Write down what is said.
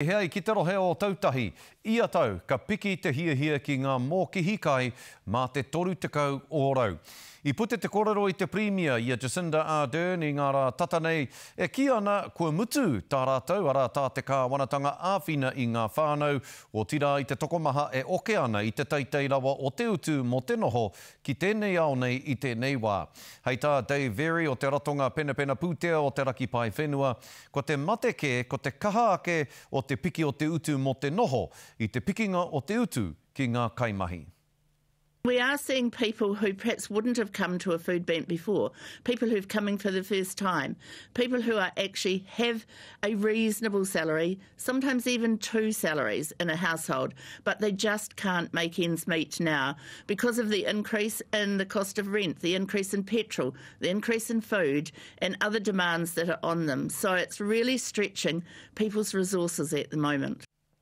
He ai ki te rohe o Ōtautahi, ia tau ka piki te hiahia ki ngā mōkihi kai mā te 30 ōrau. I puta te kōrero i te Pirimia, i a Jacinda Ardern i ngā rā tata nei, e kī ana kua mutu tā rātou, arā tā te kāwanatanga āwhina i ngā whānau, otirā i te tokomaha e oke ana i te teitei rawa o te utu mō te noho ki tēnei ao nei i tēnei wā. Hei tā Dave Verey o te Ratonga Penapena Pūtea o te Raki Paewhenua, Ko te mate kē, ko te kaha ake o te piki o te utu mō te noho i te pikinga o te utu ki ngā kaimahi. We are seeing people who perhaps wouldn't have come to a food bank before, people who've coming for the first time, people who are actually have a reasonable salary, sometimes even two salaries in a household, but they just can't make ends meet now because of the increase in the cost of rent, the increase in petrol, the increase in food, and other demands that are on them. So it's really stretching people's resources at the moment.